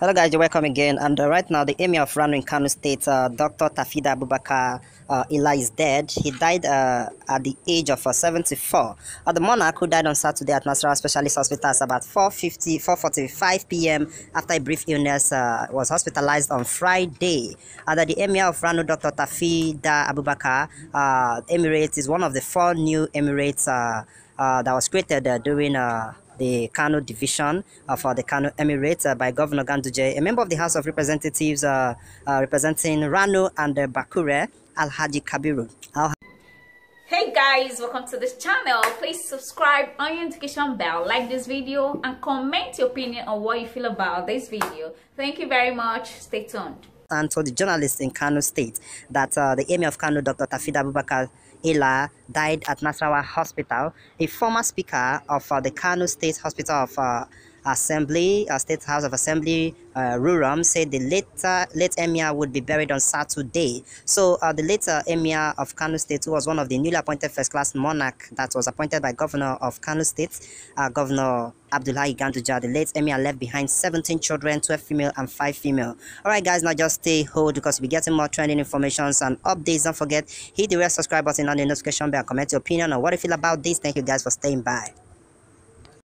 Hello guys, you're welcome again. And uh, right now, the Emir of Rano in Kano State, uh, Dr. Tafida Abubakar uh, is dead. He died uh, at the age of uh, 74. Uh, the monarch who died on Saturday at Nasarawa Specialist Hospital at about 4.50, 4.45 p.m. after a brief illness uh, was hospitalized on Friday. Uh, the Emir of Rano, Dr. Tafida Abubakar uh, Emirates is one of the four new Emirates that was created during the Kano division uh, for the Kano Emirates uh, by Governor Ganduje, a member of the House of Representatives uh, uh, representing Rano and Bakure, Alhaji Kabiru. Al Hey guys, welcome to this channel. Please subscribe on your notification bell, like this video, and comment your opinion on what you feel about this video. Thank you very much. Stay tuned. and told the journalist in Kano State that uh, the Emir of Kano, Dr. Tafida Abubakar Ila, died at Nasarawa Hospital. A former speaker of uh, the Kano State Hospital of uh, Assembly, uh, State House of Assembly, uh, Rurum, said the later, late Emir would be buried on Saturday. So uh, the later Emir of Kano State, who was one of the newly appointed first-class monarch that was appointed by Governor of Kano State, uh, Governor Abdullahi Ganduje, the late Emir left behind 17 children, 12 female and 5 female. Alright guys, now just stay hold because we're getting more trending informations and updates. Don't forget, hit the red subscribe button on the notification bell, comment your opinion on what you feel about this. Thank you guys for staying by.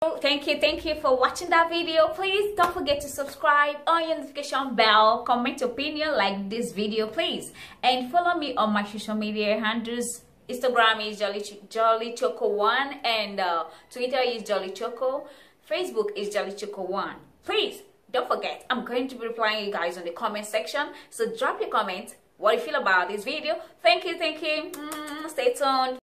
Thank you, thank you for watching that video. Please don't forget to subscribe on your notification bell, comment your opinion, like this video, please, and follow me on my social media handles. Instagram is Jolly Jolly Choko One, and uh, Twitter is Jolly Choko. Facebook is Jolly Choko One. Please don't forget, I'm going to be replying you guys on the comment section. So drop your comment. What you feel about this video? Thank you, thank you. Mm, stay tuned.